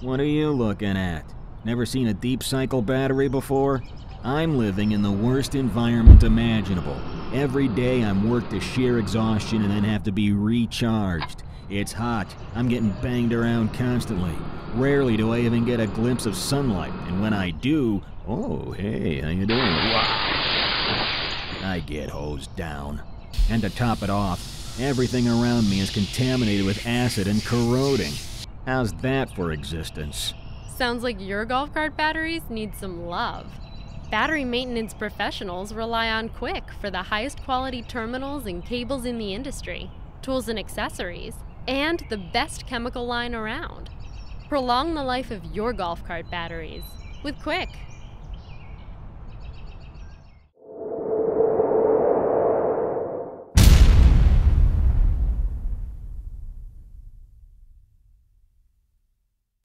What are you looking at? Never seen a deep cycle battery before? I'm living in the worst environment imaginable. Every day I'm worked to sheer exhaustion and then have to be recharged. It's hot. I'm getting banged around constantly. Rarely do I even get a glimpse of sunlight, and when I do, oh, hey, how you doing? I get hosed down. And to top it off, everything around me is contaminated with acid and corroding. How's that for existence? Sounds like your golf cart batteries need some love. Battery maintenance professionals rely on Quick for the highest quality terminals and cables in the industry, tools and accessories, and the best chemical line around. Prolong the life of your golf cart batteries with Quick.